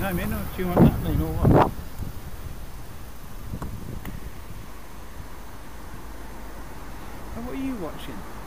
time in, or do you want that then, or what? And what are you watching?